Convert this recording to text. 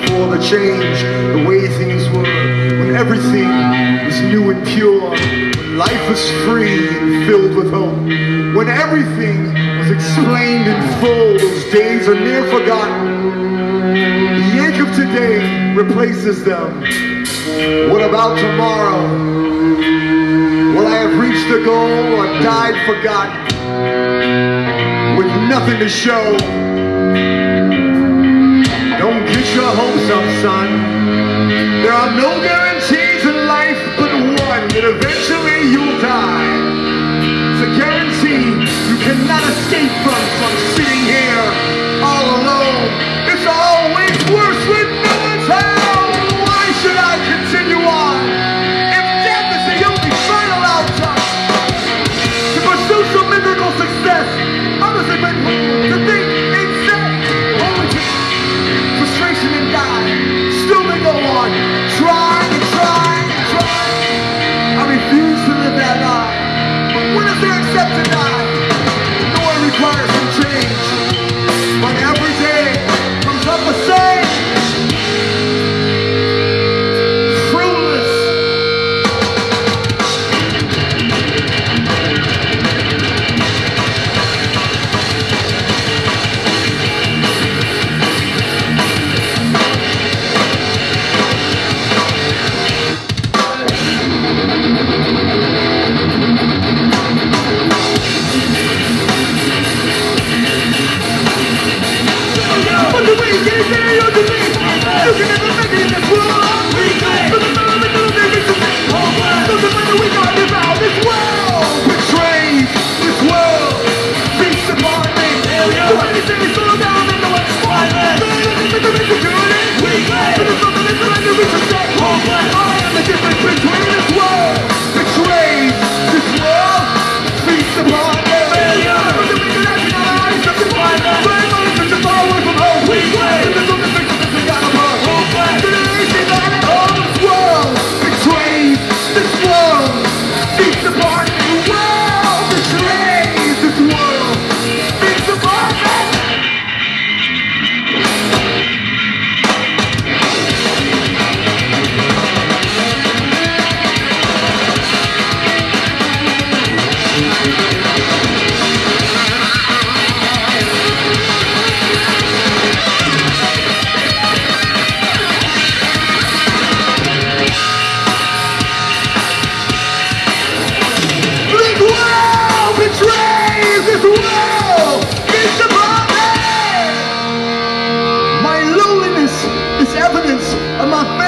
before the change, the way things were, when everything was new and pure, when life was free and filled with hope, when everything was explained in full, those days are near forgotten. The ache of today replaces them. What about tomorrow? Will I have reached the goal or died forgotten? With nothing to show. Don't get your hopes up, son. There are no guarantees Thank you, It's evidence of my